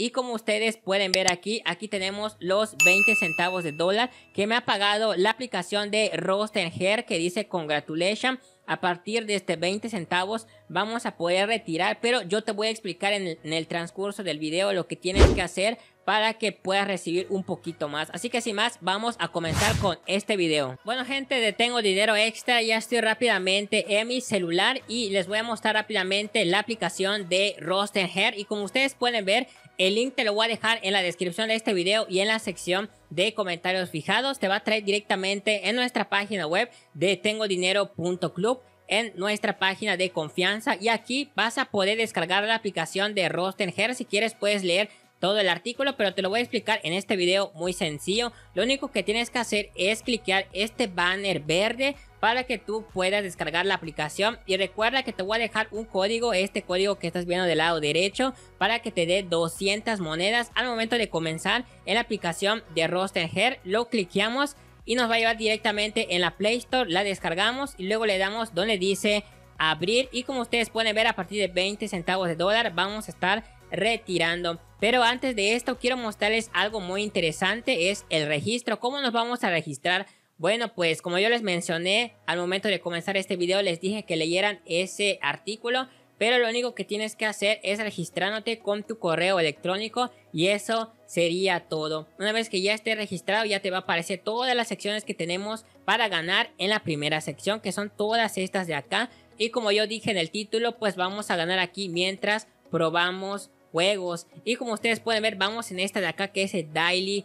Y como ustedes pueden ver aquí, aquí tenemos los 20 centavos de dólar que me ha pagado la aplicación de Rosten Hair que dice Congratulations a partir de este 20 centavos vamos a poder retirar, pero yo te voy a explicar en el, transcurso del video lo que tienes que hacer para que puedas recibir un poquito más. Así que sin más, vamos a comenzar con este video. Bueno gente, de tengo dinero extra, ya estoy rápidamente en mi celular y les voy a mostrar rápidamente la aplicación de Rosten Hair y como ustedes pueden ver, el link te lo voy a dejar en la descripción de este video y en la sección de comentarios fijados. Te va a traer directamente en nuestra página web de tengodinero.club en nuestra página de confianza y aquí vas a poder descargar la aplicación de Rostenher si quieres puedes leer todo el artículo, pero te lo voy a explicar en este video muy sencillo. Lo único que tienes que hacer es clicar este banner verde para que tú puedas descargar la aplicación. Y recuerda que te voy a dejar un código, este código que estás viendo del lado derecho, para que te dé 200 monedas al momento de comenzar en la aplicación de Roster Hair. Lo cliqueamos y nos va a llevar directamente en la Play Store, la descargamos y luego le damos donde dice abrir y como ustedes pueden ver a partir de 20 centavos de dólar vamos a estar retirando. Pero antes de esto quiero mostrarles algo muy interesante, es el registro. ¿Cómo nos vamos a registrar? Bueno, pues como yo les mencioné al momento de comenzar este video, les dije que leyeran ese artículo. Pero lo único que tienes que hacer es registrándote con tu correo electrónico y eso sería todo. Una vez que ya esté registrado ya te va a aparecer todas las secciones que tenemos para ganar en la primera sección que son todas estas de acá. Y como yo dije en el título pues vamos a ganar aquí mientras probamos juegos. Y como ustedes pueden ver, vamos en esta de acá que es el Daily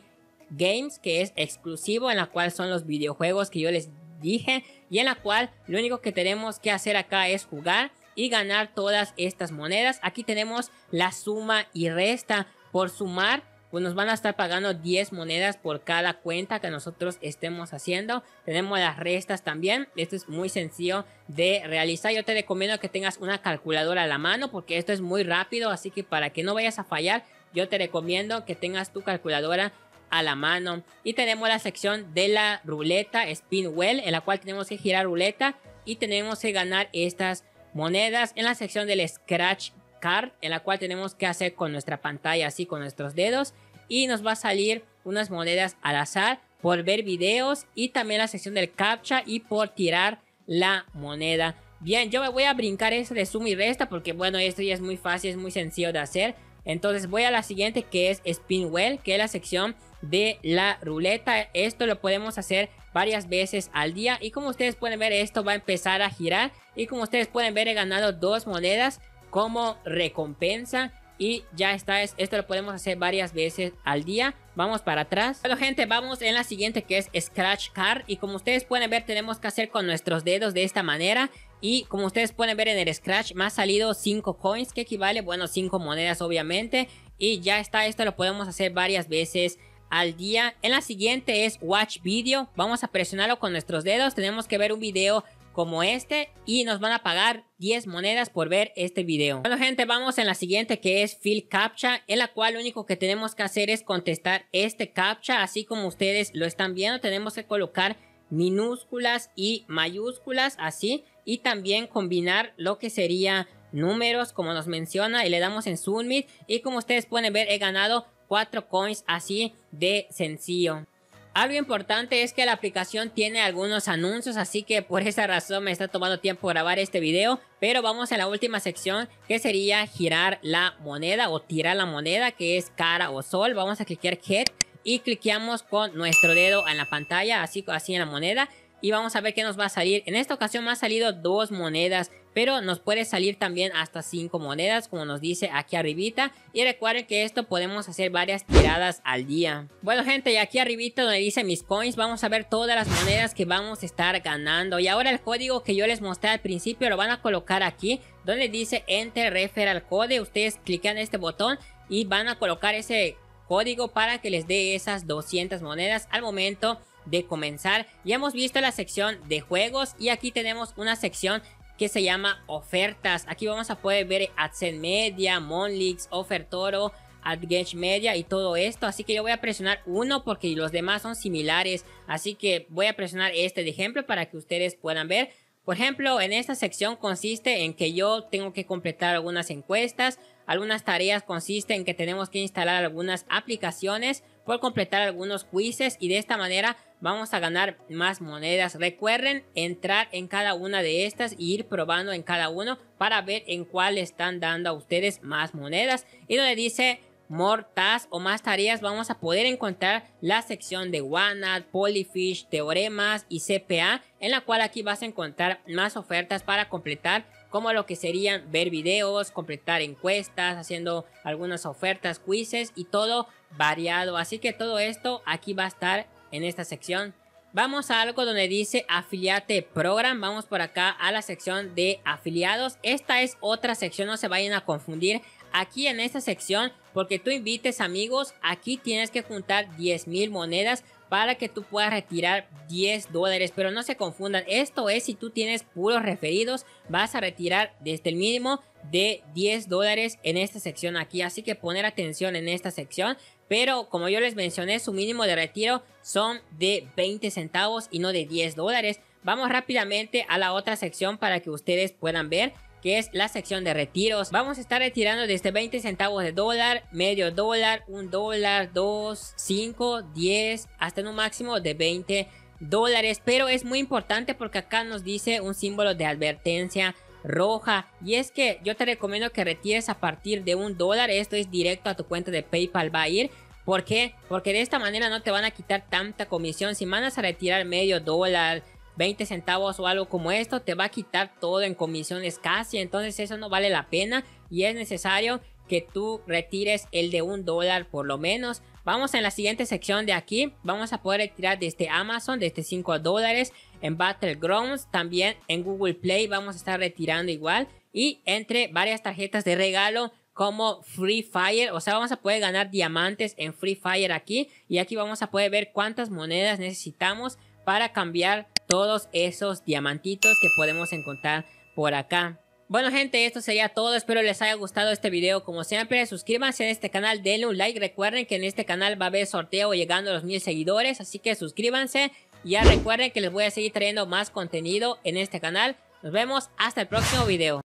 Games, que es exclusivo, en la cual son los videojuegos que yo les dije. Y en la cual lo único que tenemos que hacer acá es jugar y ganar todas estas monedas. Aquí tenemos la suma y resta. Por sumar, pues nos van a estar pagando 10 monedas por cada cuenta que nosotros estemos haciendo. Tenemos las restas también. Esto es muy sencillo de realizar. Yo te recomiendo que tengas una calculadora a la mano porque esto es muy rápido. Así que para que no vayas a fallar, yo te recomiendo que tengas tu calculadora a la mano. Y tenemos la sección de la ruleta Spin Well, en la cual tenemos que girar ruleta y tenemos que ganar estas monedas en la sección del Scratch Card, en la cual tenemos que hacer con nuestra pantalla así con nuestros dedos y nos va a salir unas monedas al azar por ver videos y también la sección del captcha y por tirar la moneda. Bien, yo me voy a brincar ese de suma y resta porque bueno, esto ya es muy fácil, es muy sencillo de hacer. Entonces voy a la siguiente que es Spin Well, que es la sección de la ruleta. Esto lo podemos hacer varias veces al día y como ustedes pueden ver esto va a empezar a girar y como ustedes pueden ver he ganado dos monedas como recompensa y ya está, esto lo podemos hacer varias veces al día. Vamos para atrás. Bueno gente, vamos en la siguiente que es Scratch Card. Y como ustedes pueden ver, tenemos que hacer con nuestros dedos de esta manera. Y como ustedes pueden ver en el Scratch, me ha salido 5 coins, que equivale, bueno, 5 monedas obviamente. Y ya está, esto lo podemos hacer varias veces al día. En la siguiente es Watch Video. Vamos a presionarlo con nuestros dedos. Tenemos que ver un video como este y nos van a pagar 10 monedas por ver este video. Bueno gente, vamos en la siguiente que es Fill Captcha, en la cual lo único que tenemos que hacer es contestar este captcha, así como ustedes lo están viendo, tenemos que colocar minúsculas y mayúsculas así y también combinar lo que sería números como nos menciona y le damos en Submit y como ustedes pueden ver he ganado 4 coins así de sencillo. Algo importante es que la aplicación tiene algunos anuncios, así que por esa razón me está tomando tiempo grabar este video. Pero vamos a la última sección, que sería girar la moneda o tirar la moneda, que es cara o sol. Vamos a clicar Head y cliqueamos con nuestro dedo en la pantalla, así, así en la moneda y vamos a ver qué nos va a salir. En esta ocasión me ha salido dos monedas, pero nos puede salir también hasta cinco monedas, como nos dice aquí arribita. Y recuerden que esto podemos hacer varias tiradas al día. Bueno gente, y aquí arribita donde dice mis coins, vamos a ver todas las monedas que vamos a estar ganando. Y ahora el código que yo les mostré al principio lo van a colocar aquí, donde dice Enter Referral Code. Ustedes clican este botón y van a colocar ese código para que les dé esas 200 monedas al momento de comenzar. Ya hemos visto la sección de juegos y aquí tenemos una sección que se llama ofertas. Aquí vamos a poder ver AdSense Media, Monlix, Ofertoro, AdGage Media y todo esto. Así que yo voy a presionar uno porque los demás son similares. Así que voy a presionar este de ejemplo para que ustedes puedan ver. Por ejemplo, en esta sección consiste en que yo tengo que completar algunas encuestas, algunas tareas consisten en que tenemos que instalar algunas aplicaciones por completar algunos quizzes y de esta manera vamos a ganar más monedas. Recuerden entrar en cada una de estas e ir probando en cada uno para ver en cuál están dando a ustedes más monedas. Y donde dice more tasks o más tareas vamos a poder encontrar la sección de OneAd, Polyfish, Teoremas y CPA en la cual aquí vas a encontrar más ofertas para completar como lo que serían ver videos, completar encuestas, haciendo algunas ofertas, quizzes y todo variado. Así que todo esto aquí va a estar en esta sección. Vamos a algo donde dice afiliate program. Vamos por acá a la sección de afiliados. Esta es otra sección, no se vayan a confundir. Aquí en esta sección, porque tú invites amigos, aquí tienes que juntar 10 mil monedas para que tú puedas retirar 10 dólares. Pero no se confundan, esto es si tú tienes puros referidos, vas a retirar desde el mínimo de 10 dólares en esta sección aquí. Así que poner atención en esta sección. Pero como yo les mencioné, su mínimo de retiro son de 20 centavos y no de 10 dólares. Vamos rápidamente a la otra sección para que ustedes puedan ver que es la sección de retiros. Vamos a estar retirando desde 20 centavos de dólar, medio dólar, un dólar, 2, 5, 10, hasta en un máximo de 20 dólares. Pero es muy importante porque acá nos dice un símbolo de advertencia roja. Y es que yo te recomiendo que retires a partir de un dólar. Esto es directo a tu cuenta de PayPal va a ir. ¿Por qué? Porque de esta manera no te van a quitar tanta comisión. Si mandas a retirar medio dólar, 20 centavos o algo como esto, te va a quitar todo en comisiones casi. Entonces eso no vale la pena y es necesario que tú retires el de un dólar por lo menos. Vamos en la siguiente sección de aquí. Vamos a poder retirar desde Amazon, desde 5 dólares. En Battlegrounds, también en Google Play vamos a estar retirando igual. Y entre varias tarjetas de regalo como Free Fire. O sea, vamos a poder ganar diamantes en Free Fire aquí. Y aquí vamos a poder ver cuántas monedas necesitamos para cambiar todos esos diamantitos que podemos encontrar por acá. Bueno gente, esto sería todo, espero les haya gustado este video, como siempre suscríbanse a este canal, denle un like, recuerden que en este canal va a haber sorteo llegando a los mil seguidores, así que suscríbanse, y ya recuerden que les voy a seguir trayendo más contenido en este canal, nos vemos. Hasta el próximo video.